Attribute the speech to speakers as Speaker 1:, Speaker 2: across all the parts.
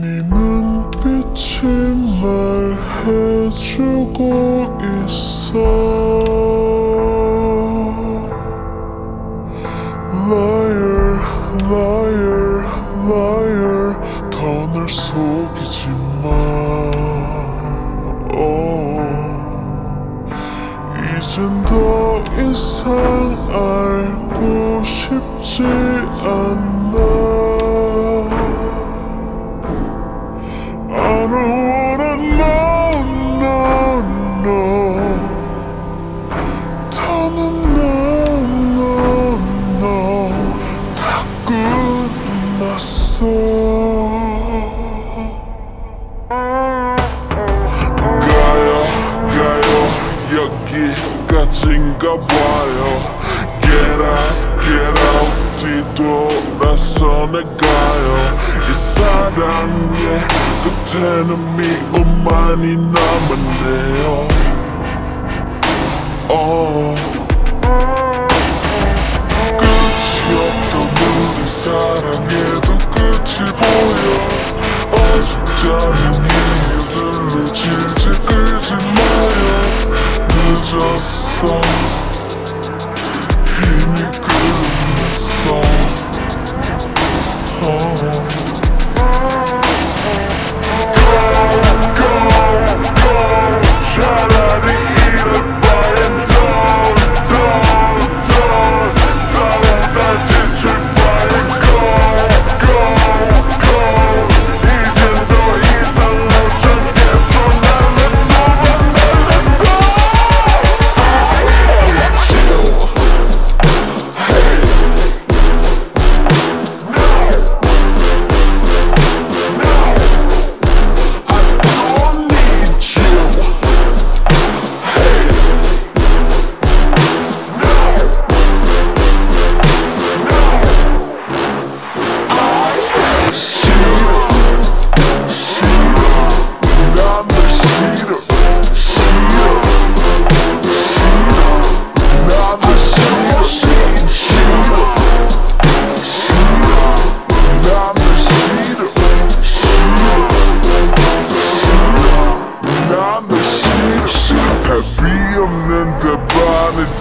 Speaker 1: 네 눈빛이 말해주고 있어. Liar, liar, liar. 더널 속이지 마. oh. 이젠 더 이상 여기까지인가 봐요. Get out get out 뒤돌아서네 가요. 이 사랑의 끝에는 미움만이 남았네요. Oh. 끝이 없던 우리 사랑에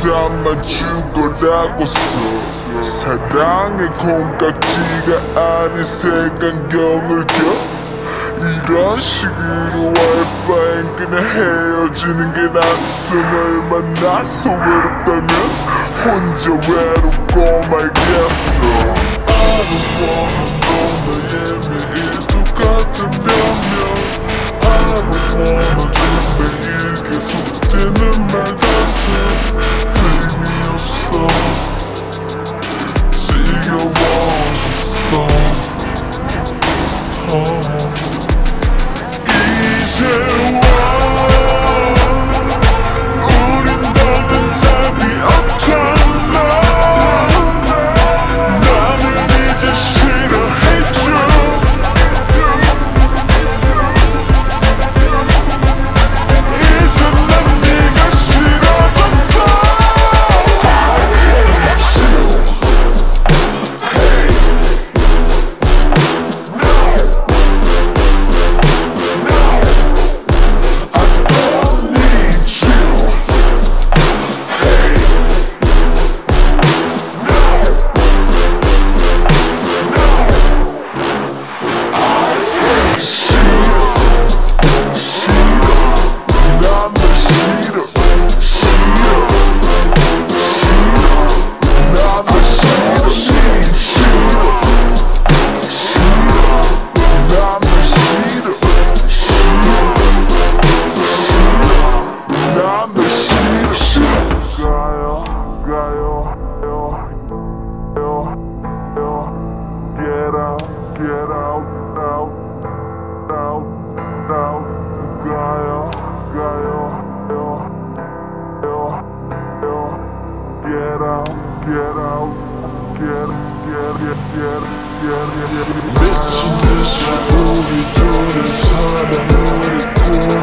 Speaker 1: 답안을 담아주거라고 써. 사랑의 콩깍지가 아닌 색안경을 껴 이런 식으로 할 바엔 그냥 헤어지는 게 낫어 널 만나서 외롭다면 혼자 외롭고 말 get out out out out 가요 가요 요, 요, 요. Get out get out get get get get get get 미친 듯이 우리 둘의 사랑을